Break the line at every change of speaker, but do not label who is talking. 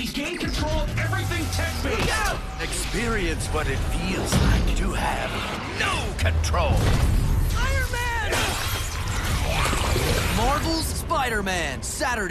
He's gained control of everything tech-based. out!
Experience what it feels like to have no control.
Iron Man! Marvel's Spider-Man, Saturday.